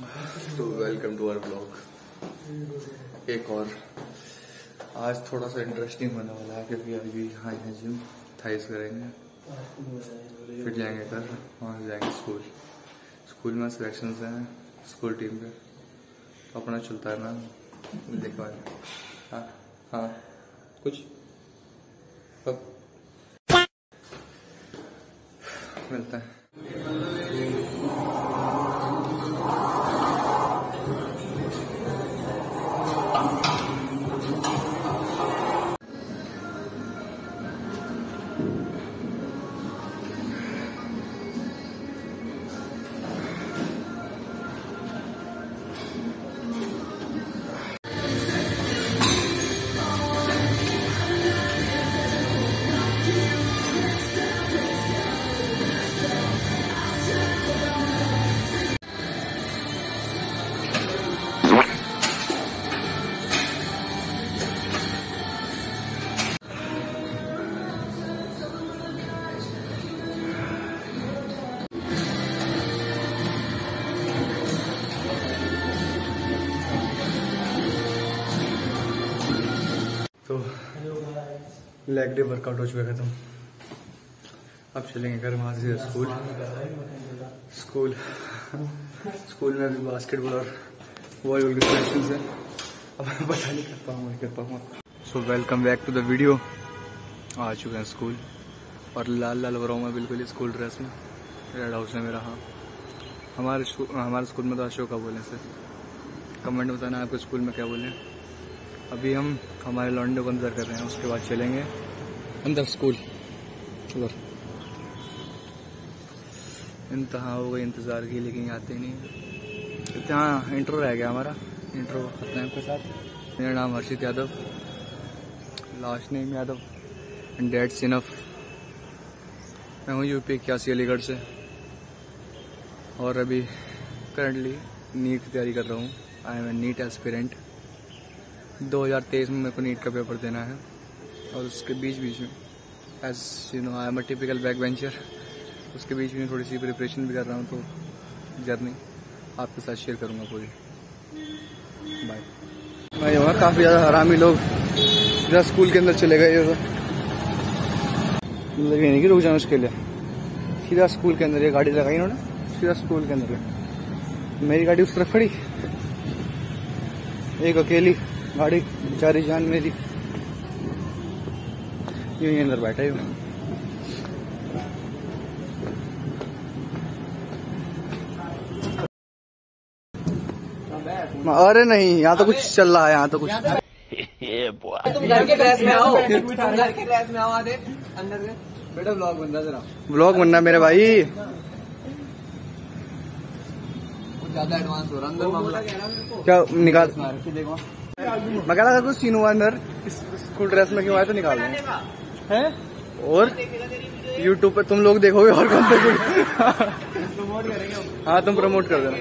तो welcome to are blog एक और। आज थोड़ा सा इंटरेस्टिंग होने वाला है क्योंकि अभी हैं जिम थाइस करेंगे। फिर जाएँगे घर, वहाँ से जाएँगे स्कूल स्कूल में सिलेक्शन हैं स्कूल टीम पे तो अपना चलता है ना, देखो हाँ हाँ। कुछ? मिलता है। लेग डे वर्कआउट हो चुका खत्म। अब चलेंगे घर वहाँ से स्कूल स्कूल स्कूल में अभी बास्केटबॉल और वॉलीबॉल के सिलेक्शन है। अब मैं पता नहीं कर पाऊँगा कर पाऊँगा। So welcome back to the video आ चुके हैं स्कूल और लाल लाल हो रहा हूँ मैं बिल्कुल स्कूल ड्रेस में। रेड हाउस है मेरा हाँ। हमारे हमारे स्कूल में तो अशोका बोले सर कमेंट बताना आपके स्कूल में क्या बोले अभी हम हमारे लॉन्डो को अंदर कर रहे हैं उसके बाद चलेंगे। अंदर स्कूल। उधर। इंतहा हो गई इंतज़ार की लेकिन आते ही नहीं। हाँ इंट्रो रह गया हमारा इंट्रो करते हैं साथ। मेरा नाम Harshit Yadav last name Yadav and date snuff मैं हूँ यूपी इक्यासी अलीगढ़ से। और अभी करंटली नीट की तैयारी कर रहा हूँ। I am a NEET aspirant 2023 में मेरे को नीट का पेपर देना है और उसके बीच बीच में as you know I am a typical back bencher उसके बीच में थोड़ी सी प्रिपरेशन भी कर रहा हूँ तो जर्नी आपके साथ शेयर करूँगा पूरी। बाय मैं वहाँ काफ़ी ज़्यादा हरामी लोग जहाँ स्कूल के अंदर चले गए। मतलब ये नहीं कि रुक जाए उसके लिए। सीधा स्कूल के अंदर ये गाड़ी लगाई इन्होंने, सीधा स्कूल के अंदर। मेरी गाड़ी उस तरफ़ खड़ी। एक अकेली। गाड़ी बेचारी जान मेरी। यूँ ही अंदर बैठा ही अरे नहीं यहाँ तो कुछ चल रहा है यहाँ तो कुछ। तुम घर के ड्रेस में आओ। घर के ड्रेस में आओ आधे। अंदर से। बेटा ब्लॉग बन रहा जरा। ब्लॉग बनना मेरे भाई। ज़्यादा एडवांस हो रहा अंदर मामला। क्या निकाल देखो। मैं कह रहा था कुछ सीन हुआ अंदर स्कूल ड्रेस में क्यों आया तो निकाल दें। हैं? और यूट्यूब पे तुम लोग देखोगे और कौन देखोगे? हाँ तुम प्रमोट कर देना।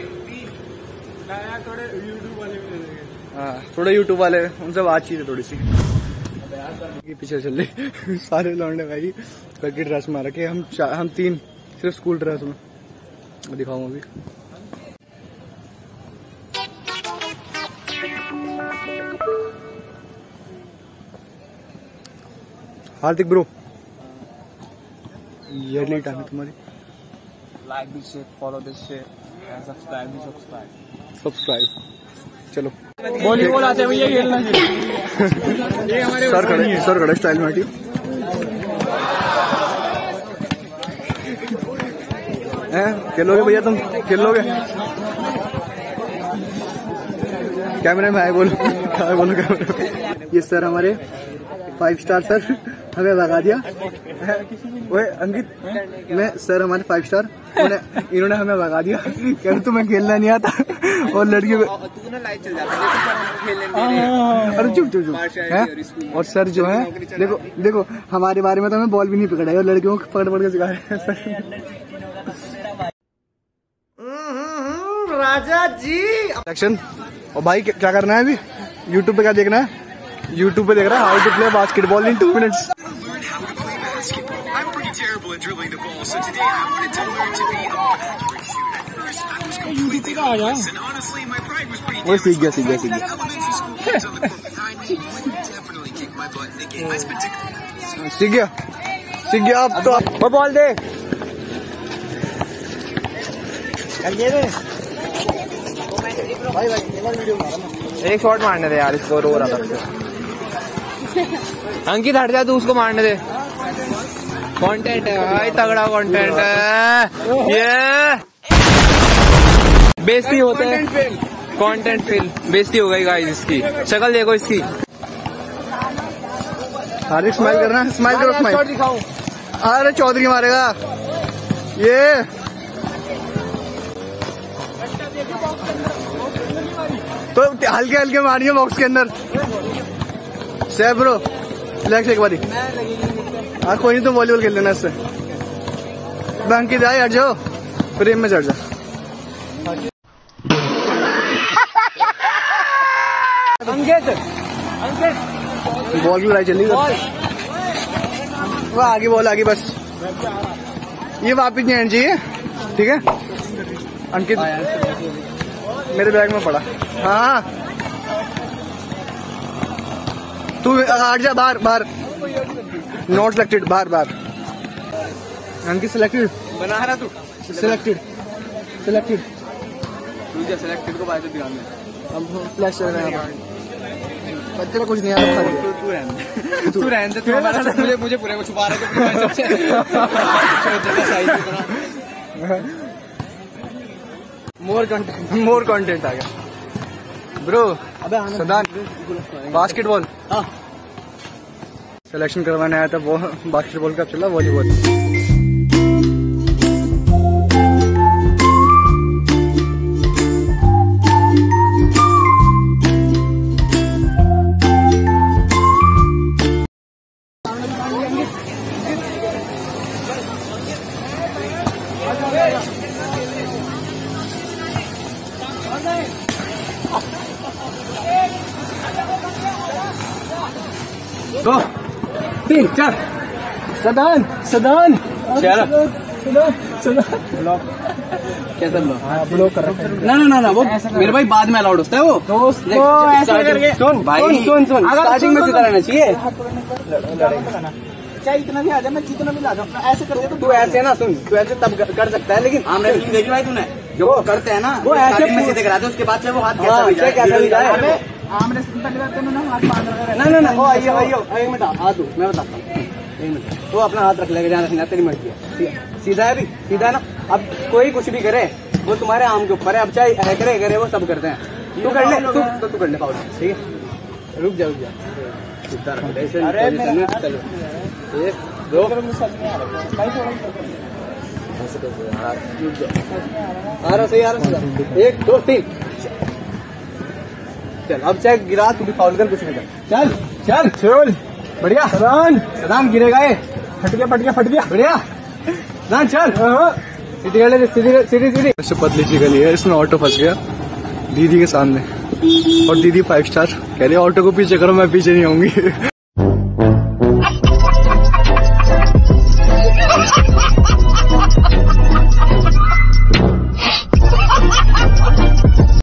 थोड़े यूट्यूब वाले भी हाँ थोड़े यूट्यूब वाले उनसे बातचीत है थोड़ी सी के पीछे चल रहे सारे लौंडे भाई करके ड्रेस में रखे हम हम तीन सिर्फ़ स्कूल ड्रेस में। दिखाऊँ अभी। हार्दिक ब्रो। ये नहीं टाइम तुम्हारी। Like this shit follow this shit and subscribe भी सब्सक्राइब सब्सक्राइब चलो। वॉलीबॉल आते हैं भैया खेलना ये हमारे सर खड़े सर खड़े स्टाइल में हैं? खेलोगे भैया तुम? खेलोगे? कैमरे में आए बोलो। आए बोलो कैमरे ये सर हमारे फाइव स्टार सर। हमें भगा दिया। ओए अंकित मैं सर हमारे फाइव स्टार इन्होंने हमें भगा दिया। कह रहे तुम्हें खेलना नहीं आता। और लड़कियों को तू ना लाइट चल जाता है खेलने अरे चुप चुप चुप। हैं? और सर जो है देखो देखो हमारे बारे में तो हमें बॉल भी नहीं पकड़ा है और लड़कियों को पकड़ पकड़ के सिखा रहे हैं सर। राजा जी। एक्शन और भाई क्या क्या करना है अभी? यूट्यूब पे क्या देखना है? यूट्यूब पे देख रहा है how to play basketball in two minutes वो सीख गया सीख गया सीख गया सीख गया आप तो आप बॉल दे। एक शॉट मारने दे यार इसको रो रहा था। अंकित हट जा तू उसको मारने दे। कंटेंट है भाई तगड़ा कंटेंट है। ये। बेस्ती होते हैं। कंटेंट फेल बेस्ती हो गई गाइस इसकी। शक्ल देखो इसकी। हार्दिक स्माइल करना। स्माइल करो स्माइल अरे चौधरी मारेगा। ये। तो हल्के हल्के मारिए बॉक्स के अंदर। से ब्रो रिलैक्स एक बारी। हाँ कोई नहीं तुम वॉलीबॉल खेल लेना इससे। अंकित आए हट जाओ। प्रेम में चढ़ जा। अंकित अंकित। बॉल की लड़ाई चल रही है। वो आगे बॉल आगे बस। ये वापिस नहीं आनी चाहिए ठीक है? अंकित मेरे बैग में पड़ा। हाँ। तू हट जा बाहर बाहर। नॉट सिलेक्टेड बाहर बाहर। अंकित सिलेक्टेड बना रहा तू। सिलेक्टेड सिलेक्टेड तुझे सिलेक्टेड को बाय ध्यान दे। अब फ्लैश चल रहा है बच्चे कुछ नहीं आ रहा खाली तू रहने तू रहने दे तू हमारा मुझे मुझे पूरे को छुपा रहे थे सबसे मोर कंटेंट मोर कंटेंट आ गया। ब्रो अबे सदान बास्केटबॉल सिलेक्शन करवाने आया था वो बास्केटबॉल का चला वॉलीबॉल सदान सदान चलो। सदान सदान कैसा ब्लॉक ब्लॉक कर रखा है। ना ना ना ना वो मेरे भाई बाद में अलाउड होता है वो। दोस्त देख, करके सुन भाई सुन सुन स्टार्टिंग में सीधा रहना चाहिए। चाहे इतना भी आ जाए मैं जितना भी ला जाऊँ। ऐसे कर दे तो तू ऐसे ना सुन तू ऐसे तब कर- सकता है लेकिन आम रेसलिंग देखी भाई तूने। जो करते हैं ना वो ऐसे में सीधे कराते हैं उसके बाद से वो हाथ कैसा हाँ, भी जाए पहले हाथ बाँध रखा ना ना ना वो आइयो आइयो एक मिनट आ तू मैं बताता हूँ। एक मिनट अपना हाथ रख लेगा जहाँ रखना तेरी मर्ज़ी है। सीधा है भी सीधा ना? अब कोई कुछ भी करे वो तुम्हारे आम के ऊपर है अब चाहे करे करे वो सब करते हैं। तू कर ले तू तो तू कर ले पाउल ठीक है? रुक जा रुक जा। सीधा रख ऐसे अरे मेरा- चलो। एक दो। आ रहा सही आ रहा एक दो तीन। चल अब चाहे गिरा तू भी फाउल कर कुछ नहीं कर। चल चल। चल। बढ़िया। सदान सदान गिरेगा ये। फट गया फट गया फट गया। बढ़िया। सदान चल। सीधी गले सीधी सीधी सीधी। ऐसे पतली सी गली है इसमें ऑटो फंस गया। दीदी के सामने। और दीदी फाइव स्टार कह रही ऑटो को पीछे करो मैं पीछे नहीं आऊँगी।